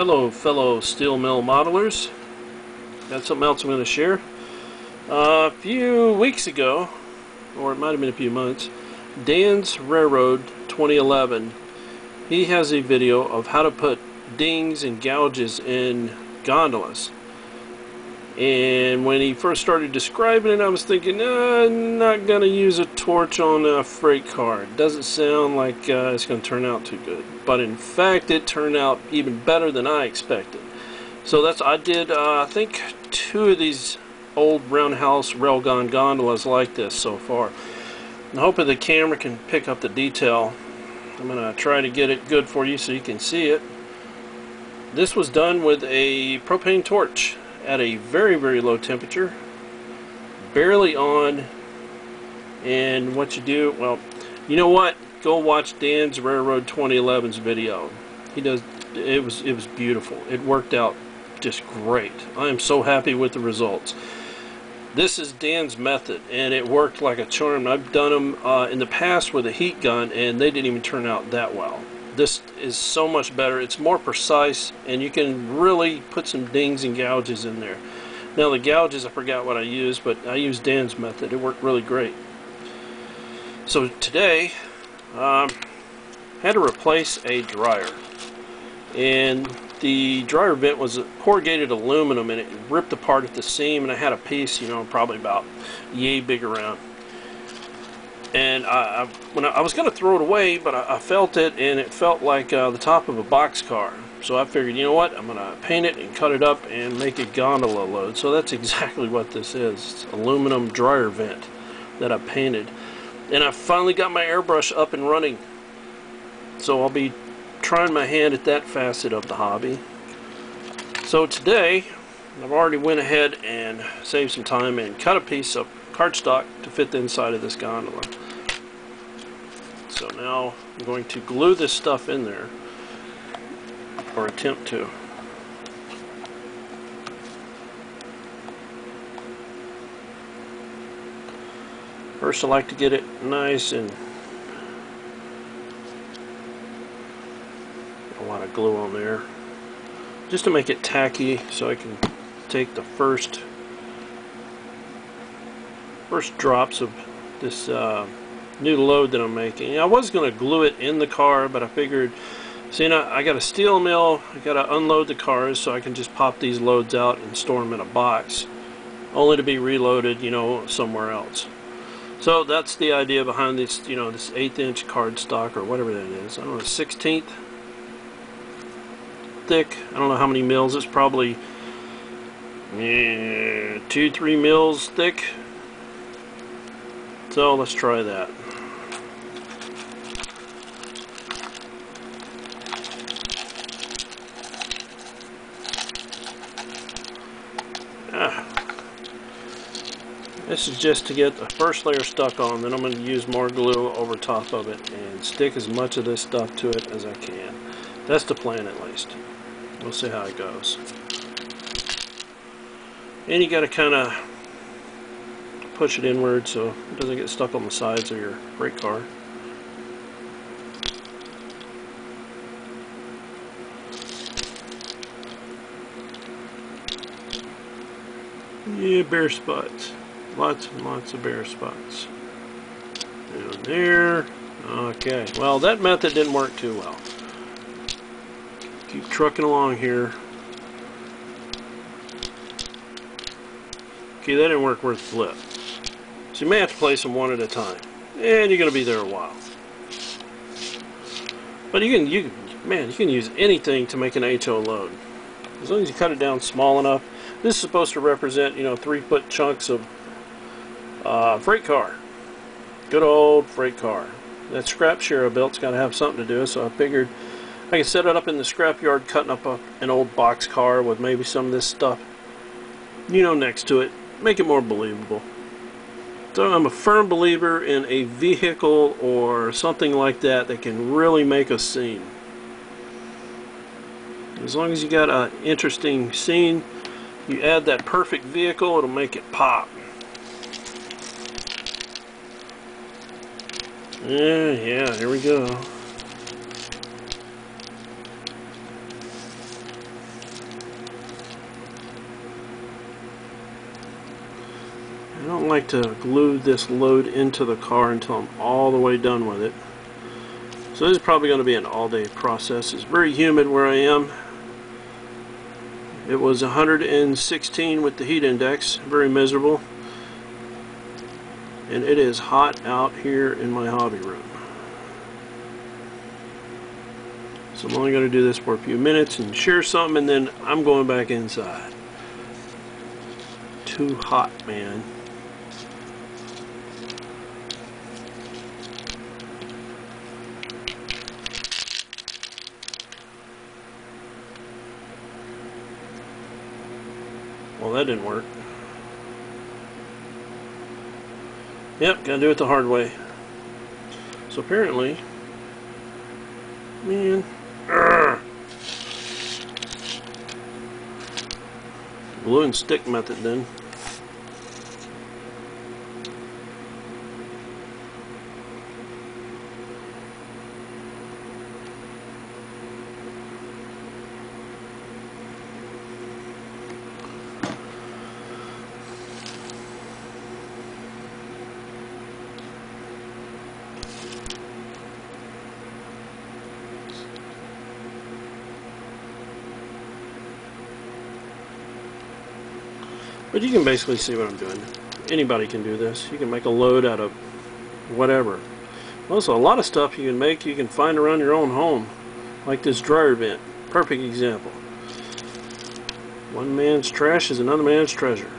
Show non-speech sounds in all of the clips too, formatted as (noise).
Hello fellow steel mill modelers. Got something else I'm going to share. Uh, a few weeks ago, or it might have been a few months, Dan's Railroad 2011, he has a video of how to put dings and gouges in gondolas. And when he first started describing it, I was thinking, I'm not going to use a torch on a freight car. Doesn't sound like uh, it's going to turn out too good. But in fact, it turned out even better than I expected. So that's I did, uh, I think, two of these old roundhouse Railgon gondolas like this so far. I'm hoping the camera can pick up the detail. I'm going to try to get it good for you so you can see it. This was done with a propane torch at a very very low temperature barely on. And what you do well you know what? Go watch Dan's Railroad 2011's video. He does it was it was beautiful. It worked out just great. I am so happy with the results. This is Dan's method and it worked like a charm. I've done them uh, in the past with a heat gun and they didn't even turn out that well this is so much better. It's more precise and you can really put some dings and gouges in there. Now the gouges, I forgot what I used, but I used Dan's method. It worked really great. So today, um, had to replace a dryer. And the dryer vent was corrugated aluminum and it ripped apart at the seam and I had a piece, you know, probably about yay big around and I, I when I, I was going to throw it away, but I, I, felt it, and it felt like uh, the top of a box car. So I figured, you know what, I'm going to paint it and cut it up and make a gondola load. So that's (laughs) exactly what this is. Aluminum dryer vent that I painted. And I finally got my airbrush up and running. So I'll be trying my hand at that facet of the hobby. So today, I've already went ahead and saved some time and cut a piece of cardstock to fit the inside of this gondola. So now I'm going to glue this stuff in there, or attempt to. First I like to get it nice and a lot of glue on there just to make it tacky so I can take the first first drops of this uh, new load that I'm making. I was going to glue it in the car, but I figured, see, now I got a steel mill, I got to unload the cars so I can just pop these loads out and store them in a box, only to be reloaded, you know, somewhere else. So that's the idea behind this, you know, this eighth inch cardstock or whatever that is. I don't know, 16th thick. I don't know how many mils. It's probably yeah, two, three mils thick. So let's try that. This is just to get the first layer stuck on, then I'm going to use more glue over top of it and stick as much of this stuff to it as I can. That's the plan at least. We'll see how it goes. And you got to kind of push it inward so it doesn't get stuck on the sides of your brake car. Yeah, bare spots. Lots and lots of bare spots. Down there. Okay. Well, that method didn't work too well. Keep trucking along here. Okay, that didn't work worth flip. So you may have to place them one at a time. And you're going to be there a while. But you can, you man, you can use anything to make an HO load. As long as you cut it down small enough. This is supposed to represent, you know, three foot chunks of uh, freight car. Good old freight car. That scrap share built's got to have something to do, so I figured I can set it up in the scrapyard, cutting up a, an old box car with maybe some of this stuff, you know, next to it. Make it more believable. So I'm a firm believer in a vehicle or something like that that can really make a scene. As long as you got an interesting scene, you add that perfect vehicle, it'll make it pop. Yeah, yeah, here we go. I don't like to glue this load into the car until I'm all the way done with it. So this is probably going to be an all-day process. It's very humid where I am. It was 116 with the heat index, very miserable. And it is hot out here in my hobby room. So I'm only going to do this for a few minutes and share something and then I'm going back inside. Too hot, man. Well, that didn't work. Yep, gotta do it the hard way. So apparently, man, urgh. glue and stick method then. But you can basically see what I'm doing. Anybody can do this. You can make a load out of whatever. Also, a lot of stuff you can make you can find around your own home. Like this dryer vent. Perfect example. One man's trash is another man's treasure.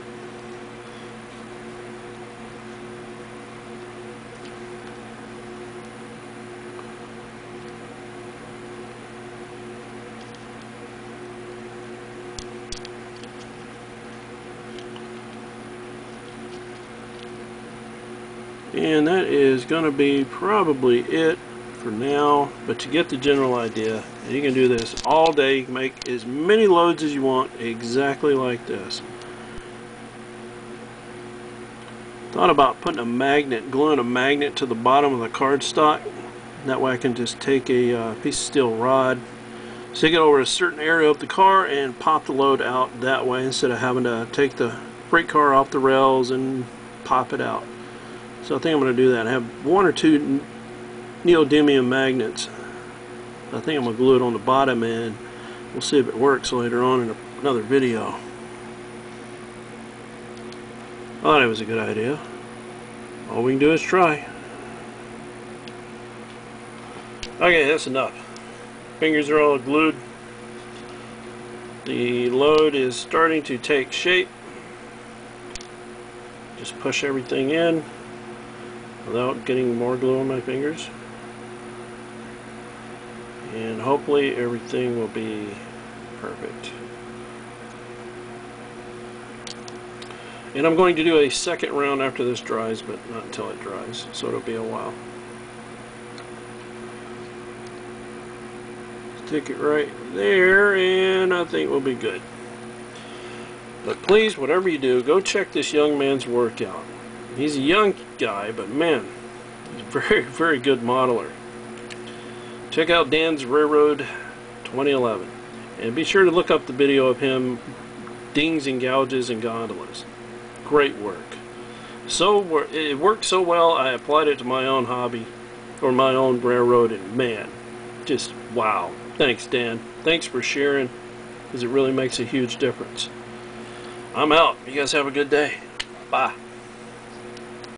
And that is going to be probably it for now. But to get the general idea you can do this all day. You can make as many loads as you want exactly like this. Thought about putting a magnet gluing a magnet to the bottom of the cardstock. That way I can just take a uh, piece of steel rod stick it over a certain area of the car and pop the load out that way instead of having to take the freight car off the rails and pop it out so I think I'm going to do that. I have one or two neodymium magnets. I think I'm going to glue it on the bottom end. We'll see if it works later on in another video. I thought it was a good idea. All we can do is try. Okay, that's enough. Fingers are all glued. The load is starting to take shape. Just push everything in without getting more glue on my fingers. And hopefully everything will be perfect. And I'm going to do a second round after this dries but not until it dries so it'll be a while. Stick it right there and I think we'll be good. But please whatever you do go check this young man's workout He's a young guy, but man, he's a (laughs) very, very good modeler. Check out Dan's Railroad 2011. And be sure to look up the video of him dings and gouges and gondolas. Great work. So it worked so well, I applied it to my own hobby, or my own railroad, and man, just wow. Thanks, Dan. Thanks for sharing, because it really makes a huge difference. I'm out. You guys have a good day. Bye.